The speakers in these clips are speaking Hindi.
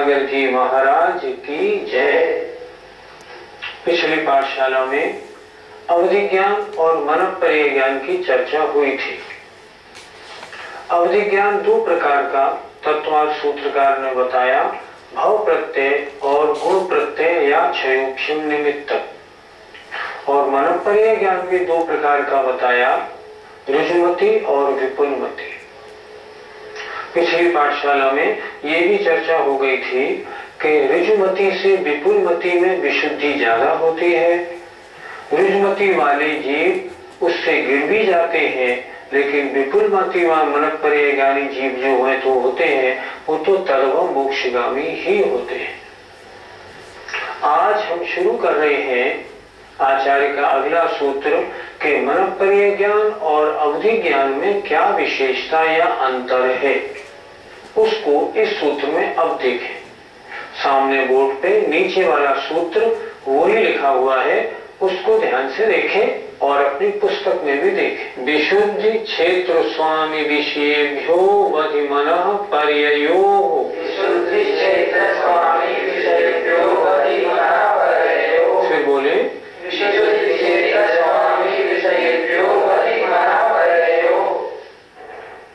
विद्यासागर जी महाराज की जय। पिछली पाठशाला में अवधि ज्ञान और मन ज्ञान की चर्चा हुई थी। अवधि ज्ञान दो प्रकार का तत्वार सूत्रकार ने बताया, भाव प्रत्यय और गुण प्रत्यय या क्षयोक्षम निमित्त। और मन पर ज्ञान भी दो प्रकार का बताया, रुजुमती और विपुलमती। पिछली पाठशाला में ये भी चर्चा हो गई थी कि ऋजुमती से विपुलमती में विशुद्धि ज़्यादा होती है। ऋजुमती वाले जीव उससे गिर भी जाते हैं, लेकिन विपुलमती व मन पर ज्ञानी जीव जो है तो होते हैं, वो तो तरव मोक्षगामी ही होते हैं। आज हम शुरू कर रहे हैं आचार्य का अगला सूत्र के मन ज्ञान और अवधि ज्ञान में क्या विशेषता या अंतर है, उसको इस सूत्र में अब देखें। सामने बोर्ड पे नीचे वाला सूत्र वही लिखा हुआ है, उसको ध्यान से देखें और अपनी पुस्तक में भी देखें। विशुद्ध क्षेत्र स्वामी विषयभ्यो वधि मन पर्यो विशुद्धि क्षेत्र स्वामी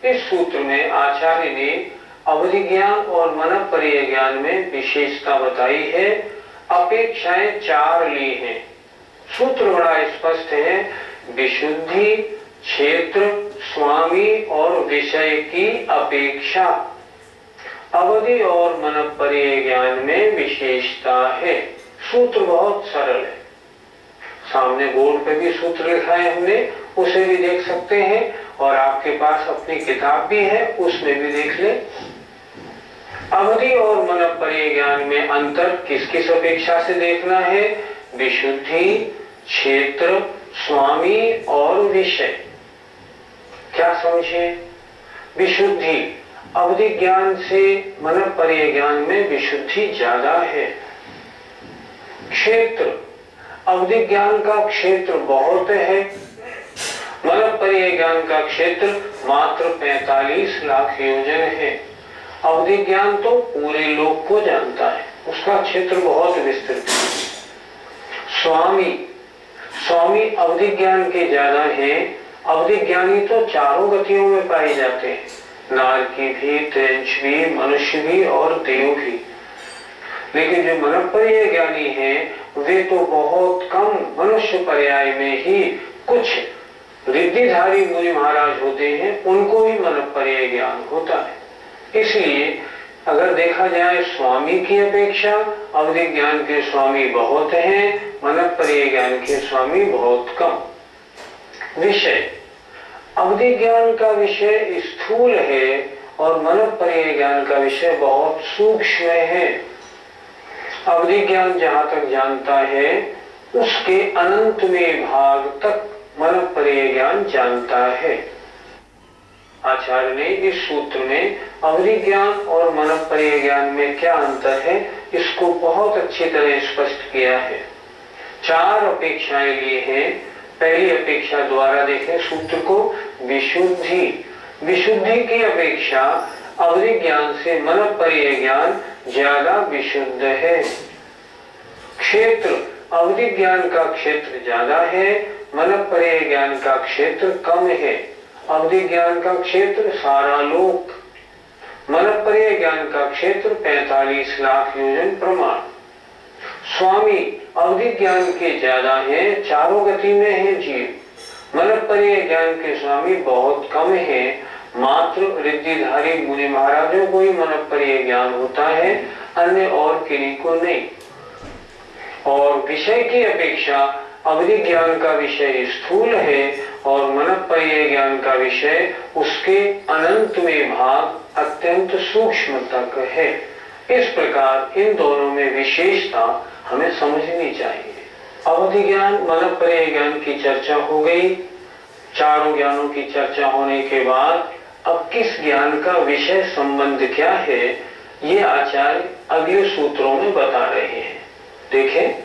इस सूत्र में आचार्य ने अवधि ज्ञान और मन पर्य ज्ञान में विशेषता बताई है। अपेक्षाएँ चार ली हैं। सूत्र बड़ा स्पष्ट है। विशुद्धि, क्षेत्र, स्वामी और विषय की अपेक्षा। अवधि और मन पर्य ज्ञान में विशेषता है। सूत्र बहुत सरल है। सामने बोर्ड पे भी सूत्र लिखा है हमने, उसे भी देख सकते हैं। और आपके पास अपनी किताब भी है, उसमें भी देख ले। अवधि और मन ज्ञान में अंतर किस किस अपेक्षा से देखना है? विशुद्धि, क्षेत्र, स्वामी और विषय। क्या समझे विशुद्धि। अवधि ज्ञान से मन पर्य ज्ञान में विशुद्धि ज़्यादा है। क्षेत्र। अवधि ज्ञान का क्षेत्र बहुत है। मन ज्ञान का क्षेत्र मात्र 45 लाख योजन है। अवधि ज्ञान तो पूरे लोक को जानता है। उसका क्षेत्र बहुत विस्तृत है। स्वामी स्वामी अवधि ज्ञान के ज़्यादा हैं। अवधि ज्ञानी तो चारों गतियों में पाए जाते हैं। नार की भी त्रेंच भी, मनुष्य भी और देव भी। लेकिन जो मन ज्ञानी है, वे तो बहुत कम मनुष्य पर्याय में ही कुछ रिद्धिधारी मुनि महाराज होते हैं, उनको भी मन ज्ञान होता है। इसलिए अगर देखा जाए स्वामी की अपेक्षा अवधि ज्ञान के स्वामी बहुत हैं मन पर्याय ज्ञान के स्वामी बहुत कम। विषय। अवधि ज्ञान का विषय स्थूल है और मन ज्ञान का विषय बहुत सूक्ष्म है। अवधि ज्ञान जहाँ तक जानता है, उसके अनंत में भाग तक पर्याय ज्ञान जानता है। आचार्य ने इस सूत्र में अवधि ज्ञान और मन पर्याय ज्ञान में क्या अंतर है, इसको बहुत अच्छी तरह स्पष्ट किया है। चार अपेक्षाएँ लिए हैं। पहली अपेक्षा द्वारा देखें सूत्र को, विशुद्धि। विशुद्धि की अपेक्षा अवधि ज्ञान से मन पर्याय ज्ञान ज़्यादा विशुद्ध है। क्षेत्र अवधि ज्ञान का क्षेत्र ज़्यादा है मन पर्याय ज्ञान का क्षेत्र कम है। अवधि ज्ञान का क्षेत्र सारा लोक। मन पर्याय ज्ञान का क्षेत्र 45 लाख योजन प्रमाण। स्वामी, अवधि ज्ञान के ज़्यादा है, चारों गति में है जीव। मन पर्याय ज्ञान के स्वामी बहुत कम है। मात्र रिद्धिधारी मुनि महाराजों को ही मन पर्याय ज्ञान होता है, अन्य और किन्हीं को नहीं। और विषय की अपेक्षा अवधि ज्ञान का विषय स्थूल है और मन पर्याय ज्ञान का विषय उसके अनंत में भाग अत्यंत सूक्ष्म तक है। इस प्रकार इन दोनों में विशेषता हमें समझनी चाहिए। अवधि ज्ञान मन पर्याय ज्ञान की चर्चा हो गई। चारों ज्ञानों की चर्चा होने के बाद अब किस ज्ञान का विषय संबंध क्या है, ये आचार्य अगले सूत्रों में बता रहे हैं। देखें।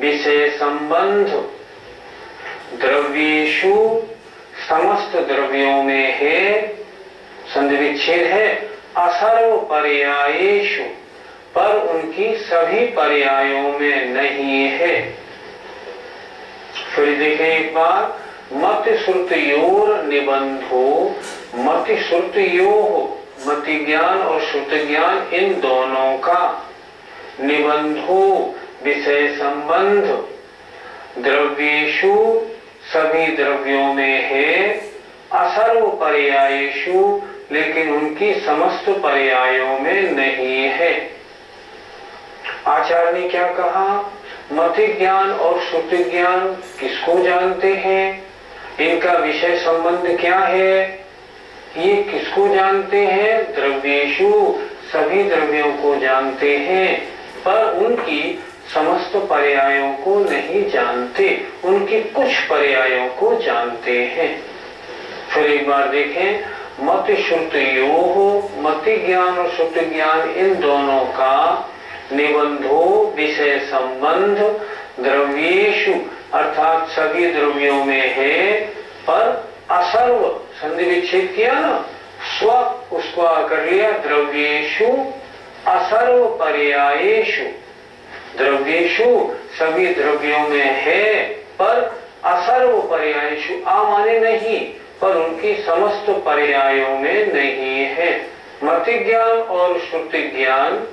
विषय संबंध द्रव्येशु समस्त द्रव्यों में है संधि विच्छेद है असर्व पर्यायेशु पर उनकी सभी पर्यायों में नहीं है। फिर देखें एक बार मत श्रुतियोर निबंधो मति श्रुतियो मति ज्ञान और श्रुत ज्ञान इन दोनों का निबंधो। विषय संबंध द्रव्येशु सभी द्रव्यों में है असर्व पर्यायेशु लेकिन उनकी समस्त पर्यायों में नहीं है। आचार्य ने क्या कहा? मति ज्ञान और श्रुति ज्ञान किसको जानते हैं? इनका विषय संबंध क्या है? ये किसको जानते हैं? द्रव्येशु सभी द्रव्यों को जानते हैं, पर उनकी समस्त पर्यायों को नहीं जानते, उनकी कुछ पर्यायों को जानते हैं। फिर एक बार देखें, मत श्रुतियो हो मति ज्ञान और श्रुति ज्ञान, इन दोनों का निबंधो विषय संबंध द्रव्येशु, अर्थात सभी द्रव्यों में है, पर असर्व संधि विच्छेद किया ना? स्व, उसको कर लिया, द्रव्येशु, असर्व पर्यायेशु। द्रव्येशु सभी द्रव्यों में है, पर असर्व पर्यायेशु आ नहीं, पर उनकी समस्त पर्यायों में नहीं है। मति ज्ञान और श्रुति ज्ञान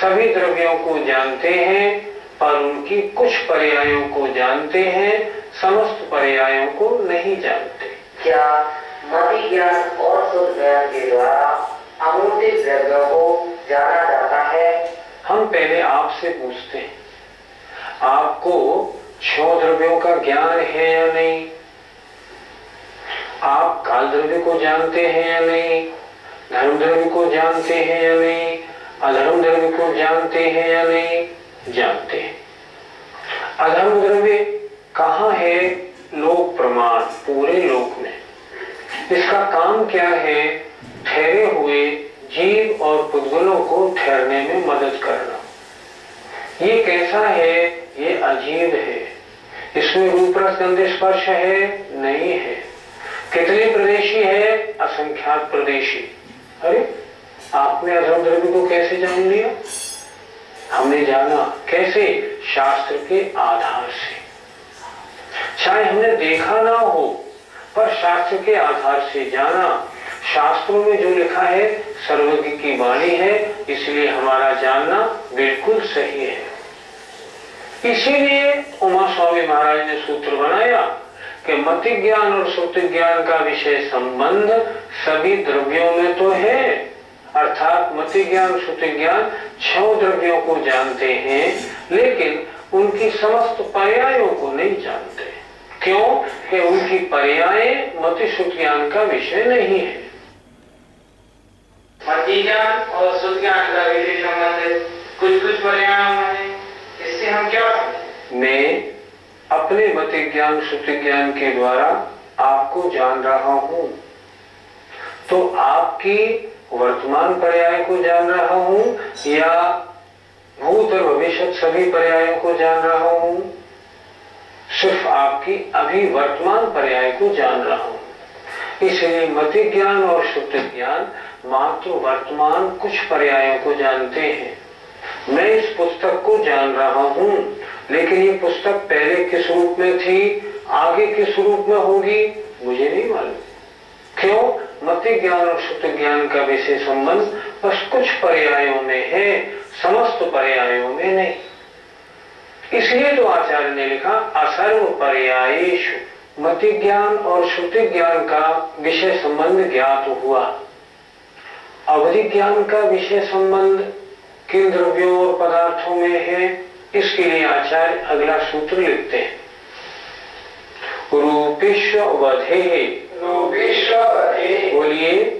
सभी द्रव्यों को जानते हैं, पर उनकी कुछ पर्यायों को जानते हैं, समस्त पर्यायों को नहीं जानते। क्या मति ज्ञान और शुद्ध ज्ञान के द्वारा अमूर्त द्रव्यों को जाना जाता है? हम पहले आपसे पूछते हैं, आपको छह द्रव्यों का ज्ञान है या नहीं? आप काल द्रव्य को जानते हैं या नहीं? धर्म द्रव्य को जानते हैं या नहीं? अधर्म द्रव्य को जानते हैं या नहीं? जानते हैं। अधर्म द्रव्य कहाँ है? लोक प्रमाण, पूरे लोक में। इसका काम क्या है? ठहरे हुए जीव और पुद्गलों को ठहरने में मदद करना। ये कैसा है? ये अजीब है। इसमें रूप स्पर्श है? नहीं है। कितने प्रदेशी है? असंख्यात प्रदेशी। अरे, आपने अधर्म को कैसे जान लिया? हमने जाना कैसे? शास्त्र के आधार से। चाहे हमने देखा ना हो, पर शास्त्र के आधार से जाना शास्त्रों में जो लिखा है, सर्वज्ञ की वाणी है, इसलिए हमारा जानना बिल्कुल सही है। इसीलिए उमा स्वामी महाराज ने सूत्र बनाया कि मति ज्ञान और सुप्ति ज्ञान का विषय संबंध सभी द्रव्यों में तो है, अर्थात मति ज्ञान श्रुति ज्ञान छह द्रव्यों को जानते हैं, लेकिन उनकी समस्त पर्यायों को नहीं जानते। क्यों? कि उनकी पर्याय मति श्रुति ज्ञान का विषय नहीं है। मति ज्ञान और शुद्ध ज्ञान का विशेष संबंध कुछ कुछ पर्याय है। इससे हम क्या मैं अपने मति ज्ञान श्रुति ज्ञान के द्वारा आपको जान रहा हूँ। तो आपकी वर्तमान पर्याय को जान रहा हूँ या भूत और भविष्य सभी पर्यायों को जान रहा हूँ? सिर्फ़ आपकी अभी वर्तमान पर्याय को जान रहा हूँ। इसलिए मति ज्ञान और शुद्ध ज्ञान मात्र वर्तमान कुछ पर्यायों को जानते हैं। मैं इस पुस्तक को जान रहा हूँ, लेकिन ये पुस्तक पहले किस रूप में थी, आगे किस रूप में होगी, मुझे नहीं मालूम। क्यों? मति ज्ञान और शुद्ध ज्ञान का विषय संबंध बस कुछ पर्यायों में है, समस्त पर्यायों में नहीं। इसलिए तो आचार्य ने लिखा, असर्व पर्यायेशु मति ज्ञान और श्रुति ज्ञान का विषय संबंध ज्ञात हुआ। अवधि ज्ञान का विषय संबंध किन द्रव्यों और पदार्थों में है इसके लिए आचार्य अगला सूत्र लिखते हैं। रूपिश्व वधे बोलिए।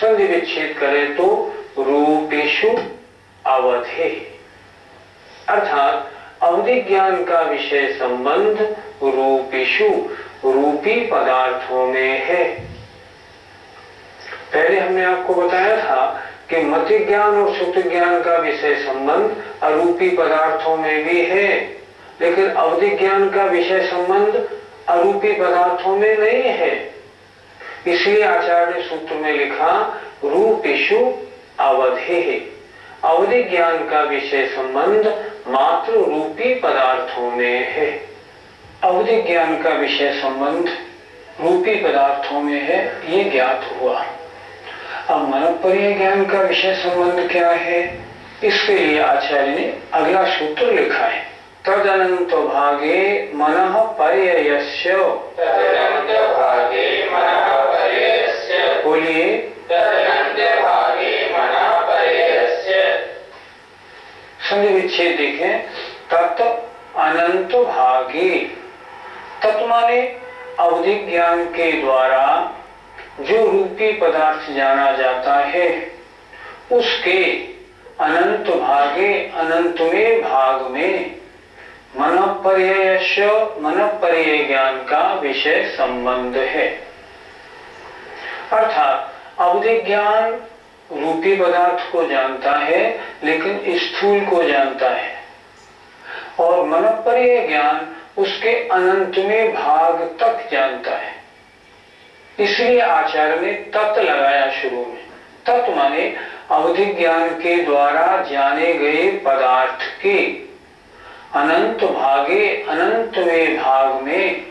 संधि विच्छेद करें तो रूपेशु अवधे। अर्थात अवधि ज्ञान का विषय संबंध रूपेशु रूपी पदार्थों में है। पहले हमने आपको बताया था कि मति ज्ञान और सुत ज्ञान का विषय संबंध अरूपी पदार्थों में भी है, लेकिन अवधि ज्ञान का विषय संबंध अरूपी पदार्थों में नहीं है। इसलिए आचार्य सूत्र में लिखा रूपेशु अवधि। अवधि ज्ञान का विषय संबंध मात्र रूपी पदार्थों में है। अवधि ज्ञान का विषय संबंध रूपी पदार्थों में है, ये ज्ञात हुआ। अब मनोपरीय ज्ञान का विषय संबंध क्या है? इसके लिए आचार्य ने अगला सूत्र लिखा है। तदनंत भागे मन पर्ययस्य। भागे मनः बोलिए। संधि विच्छेद देखें। तत् अनंत भागे। तत् माने अवधि ज्ञान के द्वारा जो रूपी पदार्थ जाना जाता है, उसके अनंत भागे, अनंत में, भाग में मन पर्यय मन पर्यय ज्ञान का विषय संबंध है। अर्थात, अवधि ज्ञान रूपी पदार्थ को जानता है, लेकिन स्थूल को जानता है। और मन पर्यय ज्ञान उसके अनंत में, भाग तक जानता है। इसलिए आचार्य ने तत् लगाया शुरू में। तत् माने अवधि ज्ञान के द्वारा जाने गए पदार्थ के। अनंत भागे, अनंत में भाग में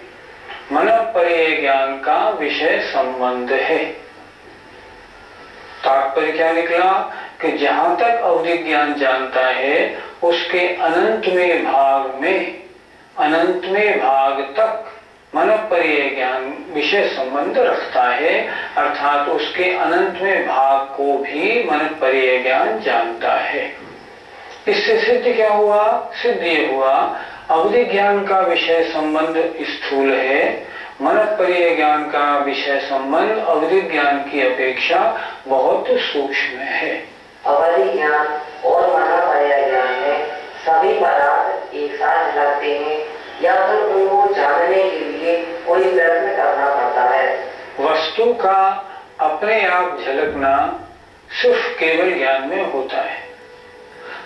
मन पर्य ज्ञान का विषय संबंध है। तात्पर्य क्या निकला? कि जहाँ तक अवधि ज्ञान जानता है, उसके अनंत में भाग में, अनंत में भाग तक मन पर्य ज्ञान विषय संबंध रखता है, अर्थात उसके अनंत में भाग को भी मन पर्य ज्ञान जानता है। इससे सिद्ध क्या हुआ? सिद्ध ये हुआ, अवधि ज्ञान का विषय संबंध स्थूल है। मन पर्य ज्ञान का विषय संबंध, अवधि ज्ञान की अपेक्षा बहुत सूक्ष्म है। अवधि ज्ञान और महापर्य ज्ञान में सभी पदार्थ एक साथ लगते हैं, या फिर के लिए कोई प्रयत्न करना पड़ता है। वस्तु का अपने आप झलकना सिर्फ़ केवल ज्ञान में होता है।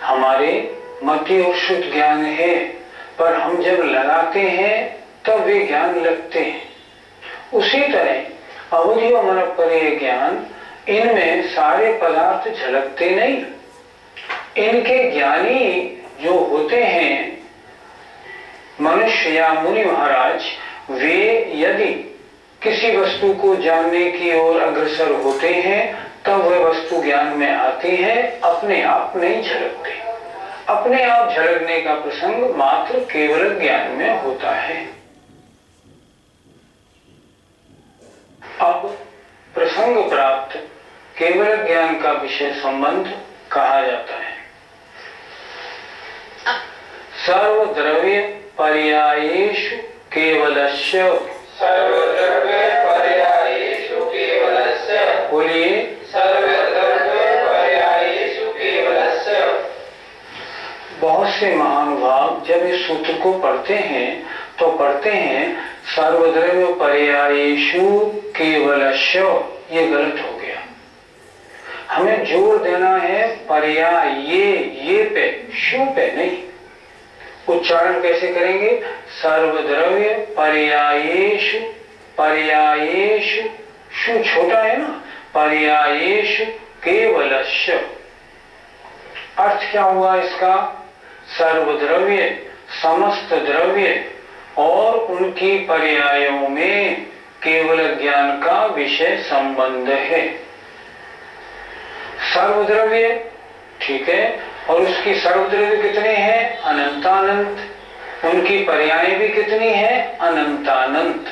हमारे मति और शुद्ध ज्ञान है, पर हम जब लगाते हैं, तब वे ज्ञान लगते हैं। उसी तरह अवधि और मन पर्य ज्ञान, इनमें सारे पदार्थ झलकते नहीं। इनके ज्ञानी जो होते हैं, मनुष्य या मुनि महाराज वे यदि किसी वस्तु को जानने की ओर अग्रसर होते हैं तब वह वस्तु ज्ञान में आती है अपने आप नहीं झलकते अपने आप झलकने का प्रसंग मात्र केवल ज्ञान में होता है। अब प्रसंग प्राप्त केवल ज्ञान का विषय संबंध कहा जाता है। सर्व द्रव्य पर्यायेषु केवलस्य केवलस्य। बोलिए। केवलस्य। बहुत से महानुभाव जब इस सूत्र को पढ़ते हैं तो पढ़ते हैं सर्वद्रव्य पर्यायेषु केवलस्य ये गलत हो गया। हमें ज़ोर देना है पर्याय ये ये पे शु पे नहीं। उच्चारण कैसे करेंगे? सर्वद्रव्य पर्यायेषु पर्यायेषु, शु छोटा है ना? पर्यायेषु केवलस्य। अर्थ क्या हुआ इसका? सर्वद्रव्य, समस्त द्रव्य और उनकी पर्यायों में केवल ज्ञान का विषय संबंध है। सर्वद्रव्य, ठीक है और उसकी सर्वद्रव्य कितने हैं? अनंतानंत। उनकी पर्याय भी कितनी है? अनंतानंत।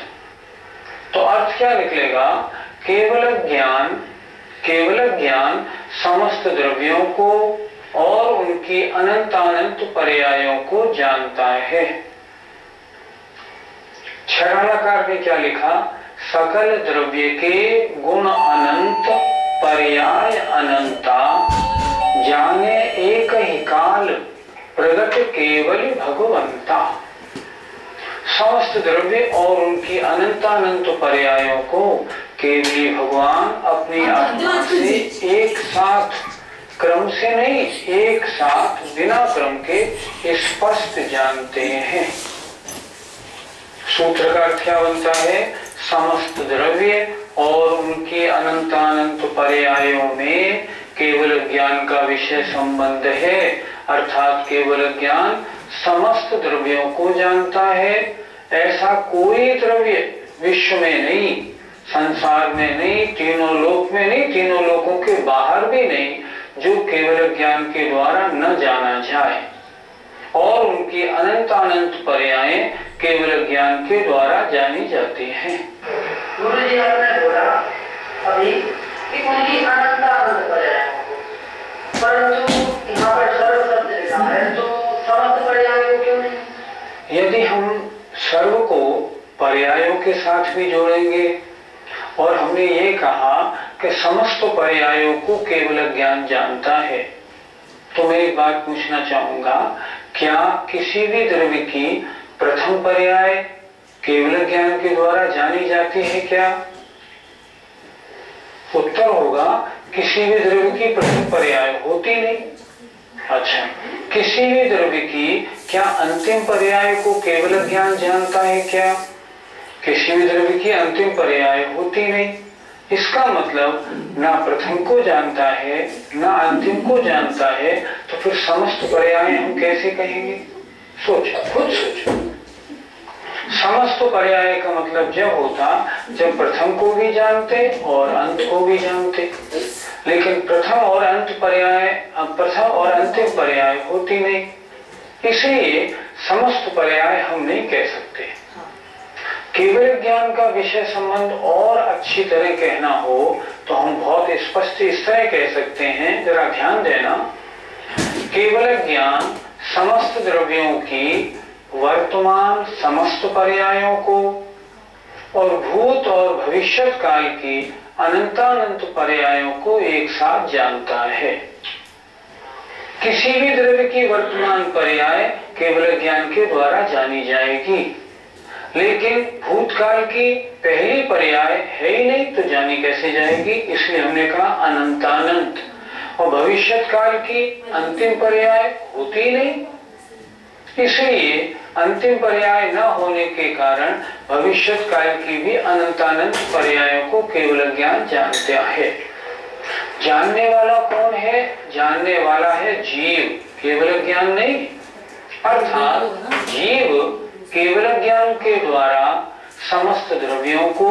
तो अर्थ क्या निकलेगा? केवल ज्ञान केवल ज्ञान समस्त द्रव्यों को और उनकी अनंतानंत पर्यायों को जानता है। छराणाकार ने क्या लिखा? सकल द्रव्य के गुण अनंत, पर्याय अनंता। जाने एक ही काल प्रगट केवल भगवंता। समस्त द्रव्य और उनकी अनंतानंत पर्यायों को के लिए भगवान अपनी हाँ, आत्मा से एक साथ क्रम से नहीं एक साथ बिना क्रम के स्पष्ट जानते हैं। सूत्र का अर्थ क्या बनता है समस्त द्रव्य और उनके अनंतानंत पर्यायों में केवल ज्ञान का विषय संबंध है, अर्थात केवल ज्ञान समस्त द्रव्यों को जानता है। ऐसा कोई द्रव्य विश्व में नहीं, संसार में नहीं, तीनों लोक में नहीं, तीनों लोकों के बाहर भी नहीं, जो केवल ज्ञान के द्वारा न जाना जाए। और उनकी अनंत अनंत पर्याय केवल ज्ञान के द्वारा जानी जाती है। गुरु जी आपने बोला, अभी कि उनकी अनंत आनंद पर्याय यदि हम सर्व को पर्यायों के साथ भी जोड़ेंगे, और हमने ये कहा कि समस्त पर्यायों को केवल ज्ञान जानता है तो मैं एक बात पूछना चाहूँगा, क्या किसी भी द्रव्य की प्रथम पर्याय केवल ज्ञान के द्वारा जानी जाती है क्या? उत्तर होगा किसी भी द्रव्य की प्रथम पर्याय होती नहीं। अच्छा किसी भी द्रव्य की क्या अंतिम पर्याय को केवल ज्ञान जानता है क्या? किसी भी द्रव्य की अंतिम पर्याय होती नहीं। इसका मतलब ना प्रथम को जानता है, ना अंतिम को जानता है तो फिर समस्त पर्याय हम कैसे कहेंगे? सोचो, खुद सोचो। समस्त पर्याय का मतलब जब होता, जब प्रथम को भी जानते और अंत को भी जानते। लेकिन प्रथम और अंत पर्याय प्रथम और अंतिम पर्याय होती नहीं। इसलिए समस्त पर्याय हम नहीं कह सकते। केवल ज्ञान का विषय संबंध और अच्छी तरह कहना हो तो हम बहुत स्पष्ट इस तरह कह सकते हैं, जरा ध्यान देना। केवल ज्ञान समस्त द्रव्यों की वर्तमान समस्त पर्यायों को और भूत और भविष्य काल की अनंतानंत पर्यायों को एक साथ जानता है। किसी भी द्रव्य की वर्तमान पर्याय केवल ज्ञान के द्वारा जानी जाएगी। लेकिन भूतकाल की पहली पर्याय है ही नहीं तो जानी कैसे जाएगी? इसलिए हमने कहा अनंतानंत। और भविष्य काल की अंतिम पर्याय होती नहीं। इसलिए अंतिम पर्याय न होने के कारण भविष्य काल की भी अनंतानंत पर्यायों को केवल ज्ञान जानता है। जानने वाला कौन है? जानने वाला है जीव, केवल ज्ञान नहीं। अर्थात जीव केवल ज्ञान के द्वारा समस्त द्रव्यों को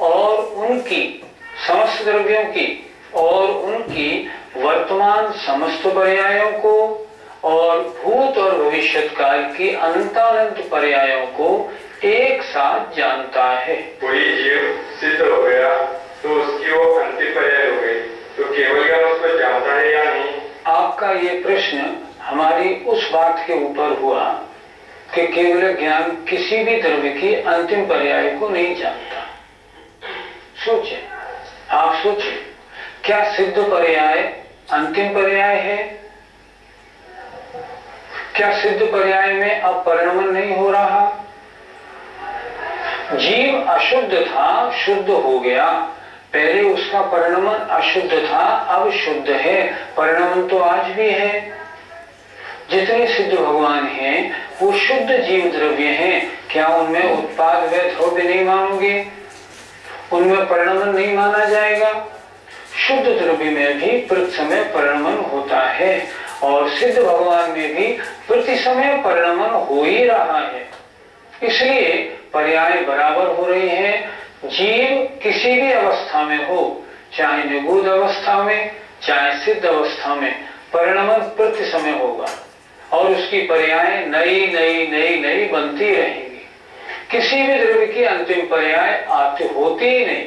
और उनकी, समस्त द्रव्यों की और उनकी वर्तमान समस्त पर्यायों को और भूत और भविष्य काल की अनंतानंत पर्यायों को एक साथ जानता है। कोई जीव सिद्ध हो गया तो उसकी वो अंतिम पर्याय हो गई। तो केवल ज्ञान उसको जानता है या नहीं? आपका ये प्रश्न हमारी उस बात के ऊपर हुआ कि केवल ज्ञान किसी भी द्रव्य की अंतिम पर्याय को नहीं जानता। सोचे आप सोचे क्या सिद्ध पर्याय अंतिम पर्याय है? क्या सिद्ध पर्याय में अब परिणमन नहीं हो रहा। जीव अशुद्ध था, शुद्ध हो गया। पहले उसका परिणमन अशुद्ध था, अब शुद्ध है। परिणमन तो आज भी है। जितने सिद्ध भगवान हैं, वो शुद्ध जीव द्रव्य हैं। क्या उनमें उत्पाद व द्रव्य नहीं मानोगे? उनमें परिणमन नहीं माना जाएगा। शुद्ध द्रव्य में भी प्रति समय परिणमन होता है। और सिद्ध भगवान में भी प्रति समय परिणमन हो ही रहा है। इसलिए पर्याय बराबर हो रही है। जीव किसी भी अवस्था में हो, चाहे निगूढ़ अवस्था में, चाहे सिद्ध अवस्था में, परिणमन प्रति समय होगा और उसकी पर्याय नई नई नई नई बनती रहेंगी। किसी भी द्रव्य की अंतिम पर्याय आती होती ही नहीं।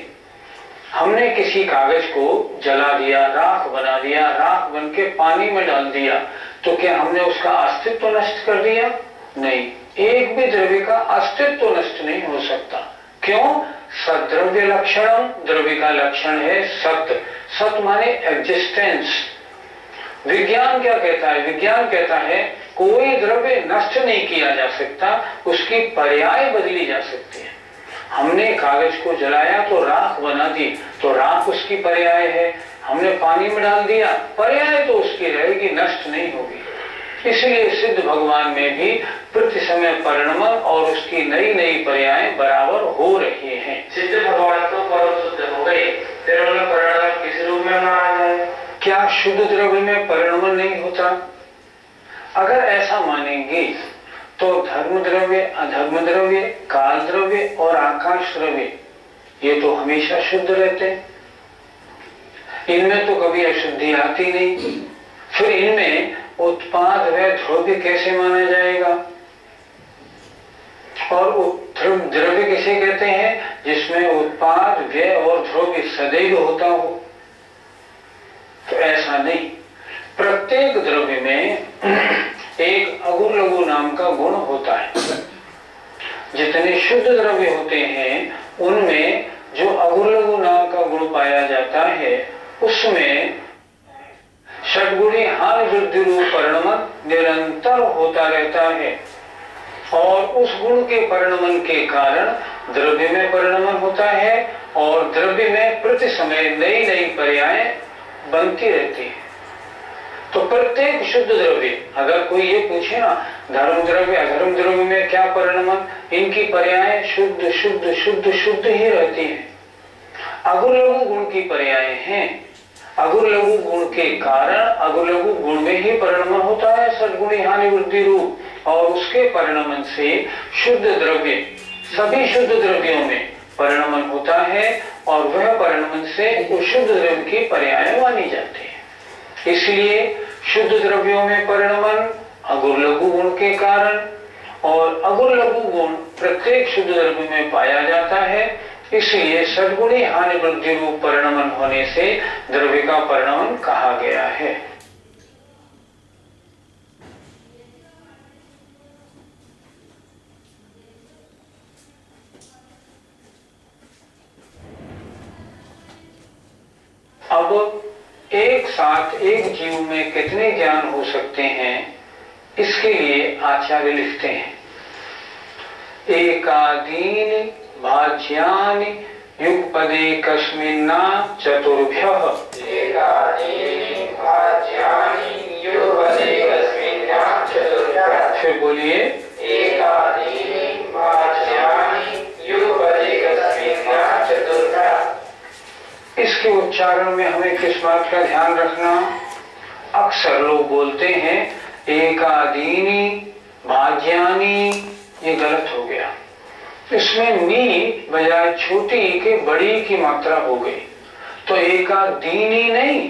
हमने किसी कागज़ को जला दिया, राख बना दिया, राख बन के पानी में डाल दिया तो क्या हमने उसका अस्तित्व नष्ट कर दिया? नहीं। एक भी द्रव्य का अस्तित्व नष्ट नहीं हो सकता। क्यों? सद्रव्य लक्षण, द्रव्य का लक्षण है सत्य सत्य माने एग्जिस्टेंस विज्ञान क्या कहता है? विज्ञान कहता है, कोई द्रव्य नष्ट नहीं किया जा सकता, उसकी पर्याय बदली जा सकती है। हमने कागज़ को जलाया तो राख बना दी तो राख उसकी पर्याय है। हमने पानी में डाल दिया पर्याय तो उसकी रहेगी नष्ट नहीं होगी। इसलिए सिद्ध भगवान में भी प्रति समय परिणमन और उसकी नई नई पर्याय बराबर हो रही हैं। सिद्ध भगवान तो परम शुद्ध हो गए। फिर उन्हें परिणाम किस रूप में माना जाए क्या शुद्ध द्रव्य में परिणमन नहीं होता? अगर ऐसा मानेंगे तो धर्म द्रव्य, अधर्म द्रव्य, काल द्रव्य और आकाश द्रव्य, ये तो हमेशा शुद्ध रहते हैं। इनमें तो कभी अशुद्धि आती नहीं। फिर इनमें उत्पाद व द्रव्य कैसे माना जाएगा? और द्रव्य किसे कहते हैं? जिसमें उत्पाद, व्यय और द्रव्य सदैव होता हो। तो ऐसा नहीं। प्रत्येक द्रव्य में एक अगुर लघु नाम का गुण होता है। जितने शुद्ध द्रव्य होते हैं, उनमें जो अगुर लघु नाम का गुण पाया जाता है, उसमें षटगुणी हानि वृद्धि रूप परिणमन निरंतर होता रहता है। और उस गुण के परिणमन के कारण द्रव्य में परिणमन होता है और द्रव्य में प्रति समय नई नई पर्याय बनती रहती है। तो प्रत्येक शुद्ध द्रव्य, अगर कोई ये पूछे ना, धर्म द्रव्य, अधर्म द्रव्य में क्या परिणाम इनकी पर्याय शुद्ध शुद्ध शुद्ध शुद्ध ही रहती है। अगुर लघु गुण की पर्याय हैं। अगुर लघु गुण के कारण अगुर लघु गुण में ही परिणमन होता है सदगुणी हानि वृद्धि रूप। और उसके परिणाम से शुद्ध द्रव्य, सभी शुद्ध द्रव्यों में परिणमन होता है और वह परिणाम से उस शुद्ध द्रव्य की पर्याय मानी जाती है। इसलिए शुद्ध द्रव्यों में परिणमन अगुर लघु गुण के कारण, और अगुर लघु गुण प्रत्येक शुद्ध द्रव्य में पाया जाता है, इसलिए सदगुणी हानि वृद्धि रूप परिणमन होने से द्रव्य का परिणमन कहा गया है। अब एक साथ एक जीव में कितने ज्ञान हो सकते हैं इसके लिए आचार्य लिखते हैं। एकादीन भाज्यानि युगपदे कस्मिन्ना चतुर्भ्यः। फिर बोलिए। उच्चारण में हमें किस बात का ध्यान रखना? अक्सर लोग बोलते हैं, एकादीनी भाज्यानी ये गलत हो गया। इसमें नी बजाय छोटी के बड़ी की मात्रा हो गई। तो एकादीनी नहीं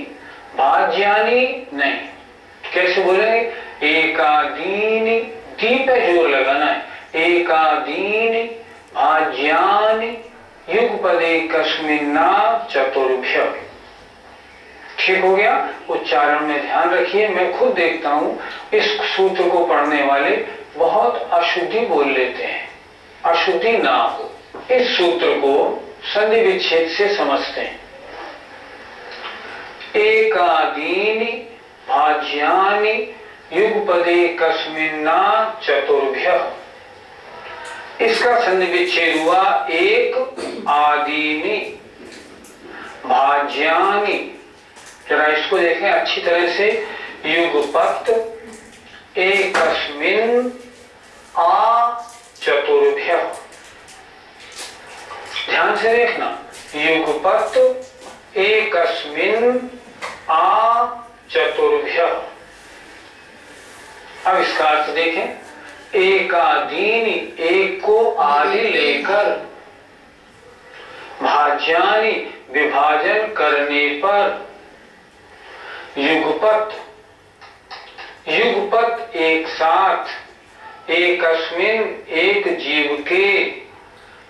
भाज्यानी नहीं। कैसे बोलेंगे? एकादीनी, दी पे ज़ोर लगाना है। एकादीन भाज्यान युगपदे कस्मिन्ना चतुर्भ्य। ठीक हो गया? उच्चारण में ध्यान रखिए। मैं खुद देखता हूँ, इस सूत्र को पढ़ने वाले बहुत अशुद्धि बोल लेते हैं। अशुद्धि ना हो। इस सूत्र को संधि विच्छेद से समझते हैं। एकादीन भाज्यानि युगपदे कस्मिन्ना चतुर्भ्य। इसका संधि विच्छेद हुआ एक आदीनी भाज्यानि। जरा इसको देखें अच्छी तरह से। युगपत एकस्मिन आ चतुर्भ्य। ध्यान से देखना। युगपत एकस्मिन आ चतुर्भ्य। अब इसका अर्थ देखें। एकादीन एक को आदि लेकर भाज्यानि विभाजन करने पर युगपत युगपत एक साथ, एक एक जीव के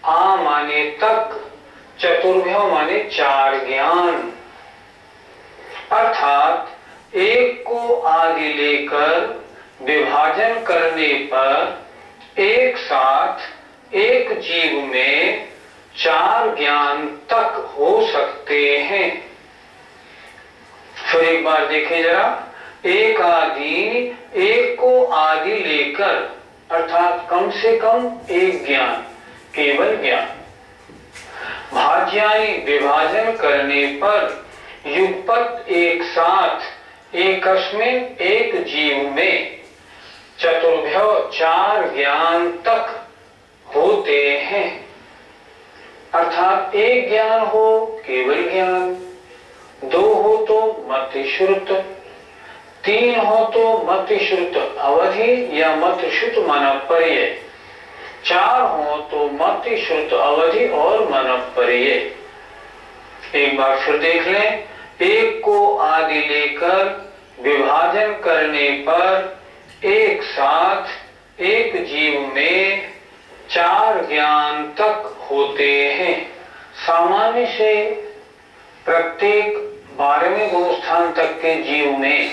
आ माने तक, चतुर्भ्य माने चार ज्ञान। अर्थात एक को आगे लेकर विभाजन करने पर एक साथ, एक जीव में चार ज्ञान तक हो सकते हैं। फिर एक बार देखें जरा, एक आदि, एक को आदि लेकर, अर्थात कम से कम एक ज्ञान, केवल ज्ञान। भाज्यानि विभाजन करने पर युगपत एक साथ एकस्मिन एक जीव में चतुर्भ्य चार ज्ञान तक होते हैं। अर्थात एक ज्ञान हो केवल ज्ञान, दो हो तो मत श्रुत तीन हो तो मत श्रुत अवधि या मत श्रुत मन पर्य चार हो तो मत श्रुत अवधि और मन पर्य एक बार फिर देख लें, एक को आदि लेकर विभाजन करने पर एक साथ, एक जीव में चार ज्ञान तक होते हैं। सामान्य से प्रत्येक बारहवें स्थान तक के जीव में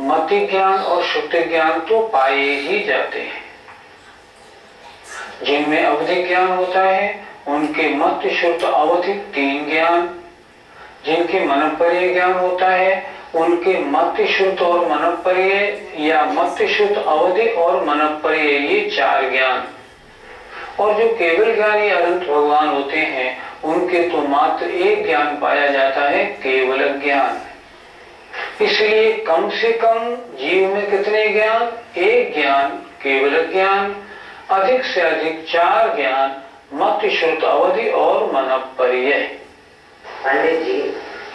मति ज्ञान और शुद्ध ज्ञान तो पाए ही जाते हैं। जिनमें अवधि ज्ञान होता है, उनके मत शुद्ध अवधि तीन ज्ञान। जिनके मनपर्य ज्ञान होता है उनके मत शुद्ध और मनपर्य या मत शुद्ध अवधि और मनपर्य, ये चार ज्ञान। और जो केवल ज्ञानी अनंत भगवान होते हैं, उनके तो मात्र एक ज्ञान पाया जाता है, केवल ज्ञान। इसलिए कम से कम जीव में कितने ज्ञान? एक ज्ञान, केवल ज्ञान। अधिक से अधिक चार ज्ञान मत श्रुत अवधि और मनपर्य। पंडित जी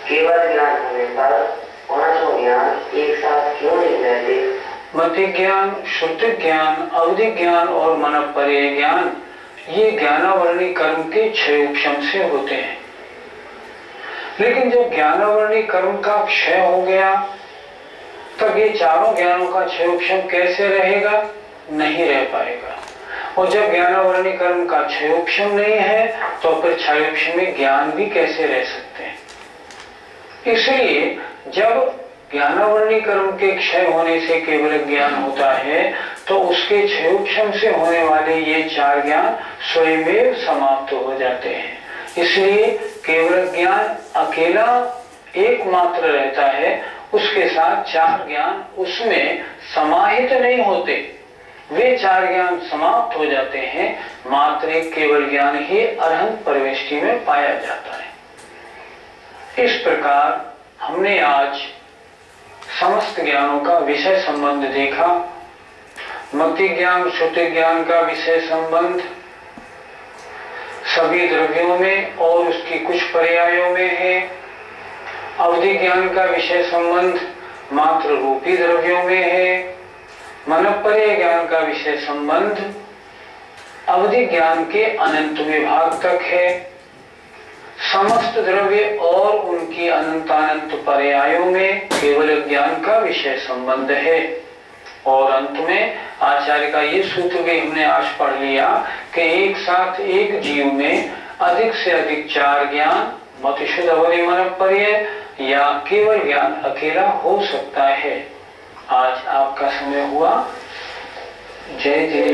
केवल ज्ञान होने पर पाँचों ज्ञान शुद्ध ज्ञान अवधि ज्ञान और मन पर्य ज्ञान ये ज्ञानावरणी कर्म के क्षय उपशम से होते हैं। लेकिन जब ज्ञानावरणी कर्म का क्षय हो गया, तब ये चारों ज्ञानों का क्षय उपशम कैसे रहेगा? नहीं रह पाएगा। और जब ज्ञानावरणी कर्म का क्षय उपशम नहीं है तो फिर क्षय उपशम में ज्ञान भी कैसे रह सकते हैं? इसलिए जब ज्ञानावरणी कर्म के क्षय होने से केवल ज्ञान होता है तो उसके क्षयोक्षम से होने वाले ये चार ज्ञान स्वयं समाप्त हो जाते हैं। इसलिए केवल ज्ञान अकेला एकमात्र रहता है, उसके साथ चार ज्ञान उसमें समाहित नहीं होते। वे चार ज्ञान समाप्त हो जाते हैं, मात्र केवल ज्ञान ही अरहंत प्रविष्टि में पाया जाता है। इस प्रकार हमने आज समस्त ज्ञानों का विषय संबंध देखा। मति ज्ञान श्रुति ज्ञान का विषय संबंध सभी द्रव्यों में और उसकी कुछ पर्यायों में है। अवधि ज्ञान का विषय संबंध मात्र रूपी द्रव्यों में है। मनपर्य ज्ञान का विषय संबंध अवधि ज्ञान के अनंत विभाग तक है। समस्त द्रव्य और उनकी अनंतानंत पर्यायों में केवल ज्ञान का विषय संबंध है। और अंत में आचार्य का ये सूत्र भी हमने आज पढ़ लिया कि एक साथ एक जीव में अधिक से अधिक चार ज्ञान मतिशुद्ध अवधि मन या केवल ज्ञान अकेला हो सकता है। आज आपका समय हुआ। जय जय।